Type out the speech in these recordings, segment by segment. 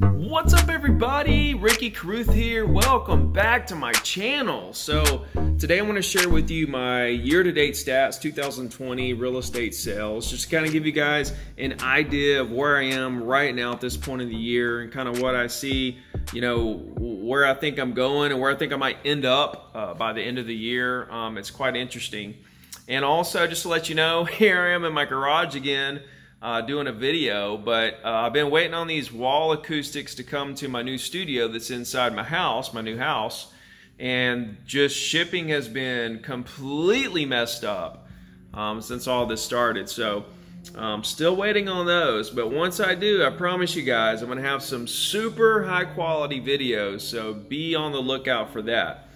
What's up everybody? Ricky Carruth here. Welcome back to my channel. So today I want to share with you my year-to-date stats 2020 real estate sales. Just to kind of give you guys an idea of where I am right now at this point of the year and kind of what I see, you know, where I think I'm going and where I think I might end up uh, by the end of the year. Um, it's quite interesting. And also just to let you know, here I am in my garage again uh, doing a video, but uh, I've been waiting on these wall acoustics to come to my new studio that's inside my house, my new house, and just shipping has been completely messed up um, since all this started. So I'm still waiting on those, but once I do, I promise you guys, I'm gonna have some super high quality videos, so be on the lookout for that.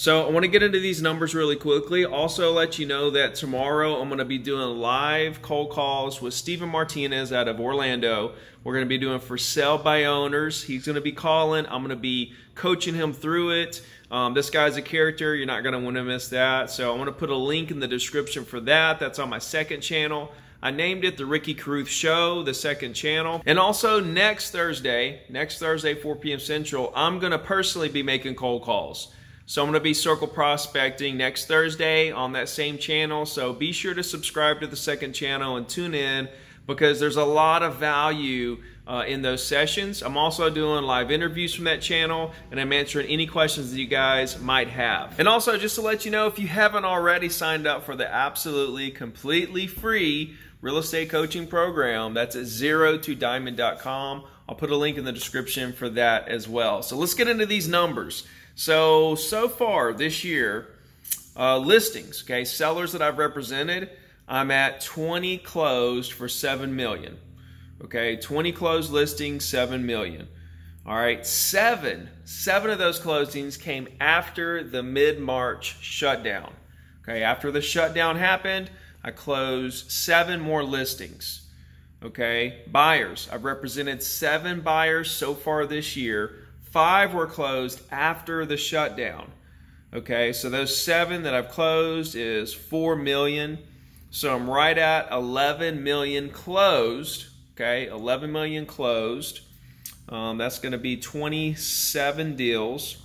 So I want to get into these numbers really quickly. Also let you know that tomorrow I'm going to be doing live cold calls with Steven Martinez out of Orlando. We're going to be doing for sale by owners. He's going to be calling. I'm going to be coaching him through it. Um, this guy's a character. You're not going to want to miss that. So I want to put a link in the description for that. That's on my second channel. I named it the Ricky Carruth Show, the second channel. And also next Thursday, next Thursday, 4 p.m. Central, I'm going to personally be making cold calls. So I'm going to be circle prospecting next Thursday on that same channel. So be sure to subscribe to the second channel and tune in because there's a lot of value uh, in those sessions. I'm also doing live interviews from that channel and I'm answering any questions that you guys might have. And also just to let you know, if you haven't already signed up for the absolutely completely free real estate coaching program, that's at zero to diamond.com. I'll put a link in the description for that as well. So let's get into these numbers. So, so far this year, uh, listings, okay, sellers that I've represented, I'm at 20 closed for 7 million. Okay, 20 closed listings, 7 million. All right, seven, seven of those closings came after the mid-March shutdown. Okay, after the shutdown happened, I closed seven more listings. Okay, buyers, I've represented seven buyers so far this year. Five were closed after the shutdown. Okay, so those seven that I've closed is 4 million. So I'm right at 11 million closed. Okay, 11 million closed. Um, that's going to be 27 deals.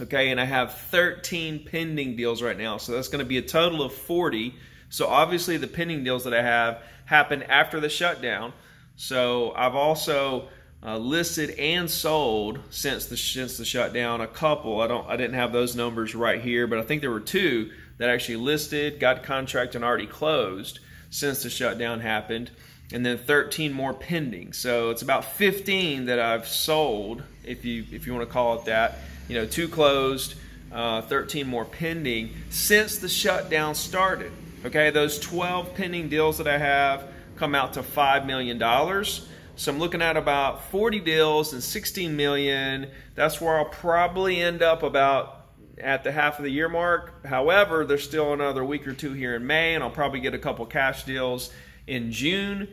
Okay, and I have 13 pending deals right now. So that's going to be a total of 40. So obviously the pending deals that I have happened after the shutdown. So I've also uh, listed and sold since the since the shutdown. A couple. I don't. I didn't have those numbers right here, but I think there were two that actually listed, got contract, and already closed since the shutdown happened, and then 13 more pending. So it's about 15 that I've sold, if you if you want to call it that. You know, two closed, uh, 13 more pending since the shutdown started. Okay, those 12 pending deals that I have come out to five million dollars. So I'm looking at about 40 deals and 16 million. That's where I'll probably end up about at the half of the year mark. However, there's still another week or two here in May, and I'll probably get a couple cash deals in June.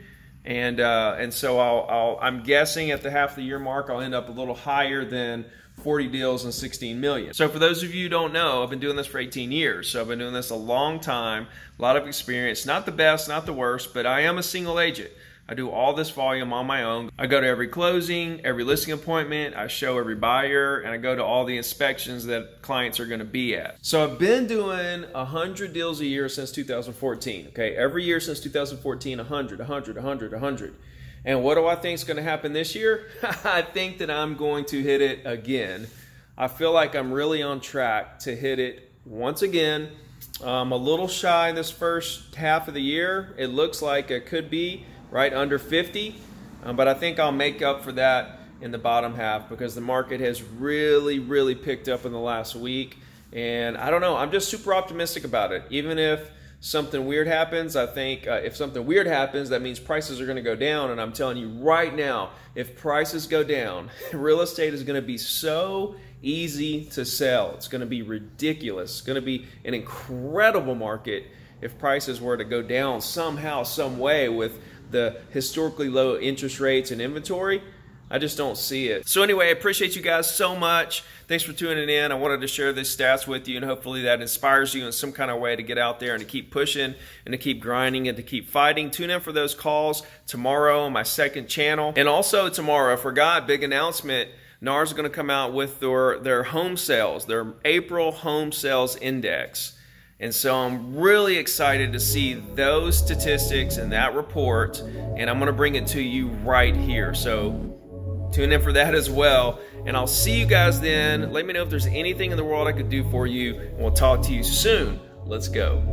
And uh, and so I'll, i am guessing at the half of the year mark, I'll end up a little higher than 40 deals and 16 million. So for those of you who don't know, I've been doing this for 18 years. So I've been doing this a long time, a lot of experience. Not the best, not the worst, but I am a single agent. I do all this volume on my own. I go to every closing, every listing appointment, I show every buyer, and I go to all the inspections that clients are gonna be at. So I've been doing 100 deals a year since 2014, okay? Every year since 2014, 100, 100, 100, 100. And what do I think is gonna happen this year? I think that I'm going to hit it again. I feel like I'm really on track to hit it once again. I'm a little shy this first half of the year. It looks like it could be right under 50. Um, but I think I'll make up for that in the bottom half because the market has really, really picked up in the last week. And I don't know, I'm just super optimistic about it. Even if something weird happens, I think uh, if something weird happens, that means prices are going to go down. And I'm telling you right now, if prices go down, real estate is going to be so easy to sell. It's going to be ridiculous. It's going to be an incredible market if prices were to go down somehow, some way with the historically low interest rates and inventory, I just don't see it. So anyway, I appreciate you guys so much. Thanks for tuning in. I wanted to share this stats with you and hopefully that inspires you in some kind of way to get out there and to keep pushing and to keep grinding and to keep fighting. Tune in for those calls tomorrow on my second channel. And also tomorrow, I forgot, big announcement. NAR's is going to come out with their, their home sales, their April home sales index. And so I'm really excited to see those statistics and that report, and I'm going to bring it to you right here. So tune in for that as well. And I'll see you guys then. Let me know if there's anything in the world I could do for you, and we'll talk to you soon. Let's go.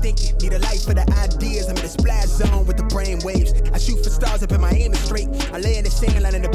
thinking, need a for the ideas. I'm in the splash zone with the brain waves. I shoot for stars up in straight. I lay in the sand, line in the